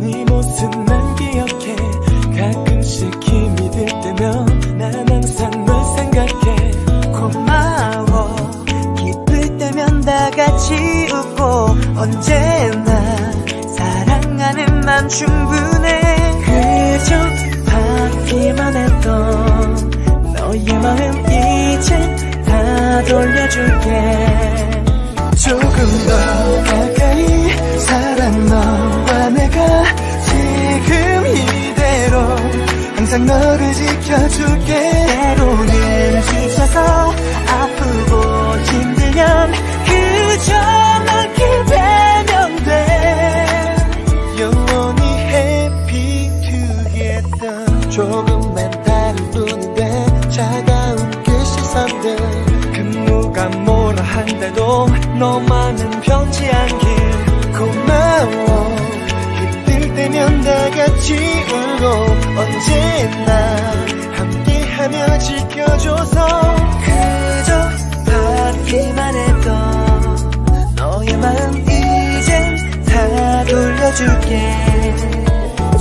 네 모습만 기억해. 가끔씩 힘들 때면 난 항상 널 생각해. 고마워. 기쁠 때면 다 같이 웃고 언제나 사랑하는 맘 충분해. 그저 받기만 했던 너의 마음 이제 다 돌려줄게. 조금 더 항상 너를 지켜줄게. 때로는 지쳐서 아프고 힘들면 그저 널 기대면 돼. 영원히 happy together 조금만 다른 눈인데 차가운 그 시선들. 그 누가 뭐라 한데도 너만은 변치 않길 고마워. 힘들 때면 다 같이 울고 지켜줘서 그저 받기만 했던 너의 마음 이젠 다 돌려줄게.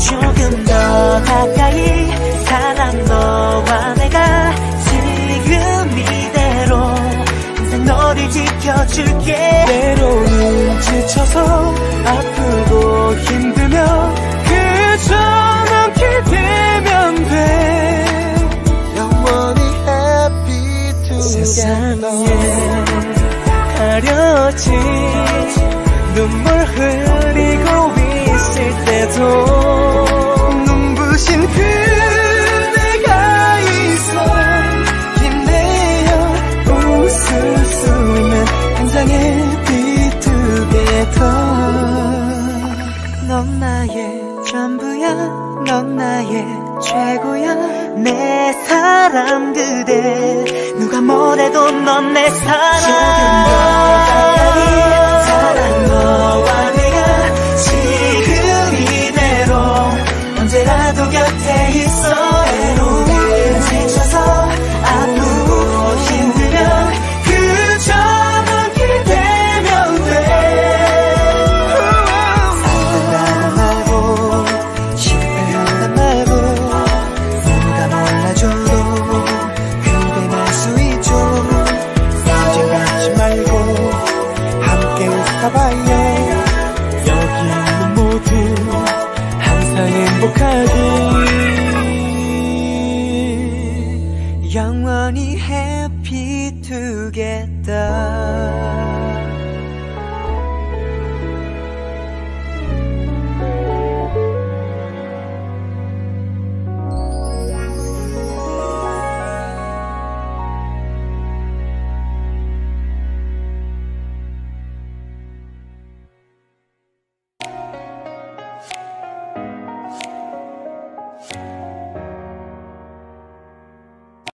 조금 더 가까이 사랑 너와 내가 지금 이대로 항상 너를 지켜줄게. 때로는 지쳐서 아프고 힘들 세상에 가려진 눈물 흘리고 있을 때도 눈부신 그대가 있어 힘내어 웃을 수 있는 항상 happy together 넌 나의 전부야 넌 나의 최고야. 내 사람 그대. 누가 뭐래도 넌 내 사람 조금 더 사랑 가지 말고 함께 웃어봐요. 여기 있는 모두 항상 행복하길 영원히 happy together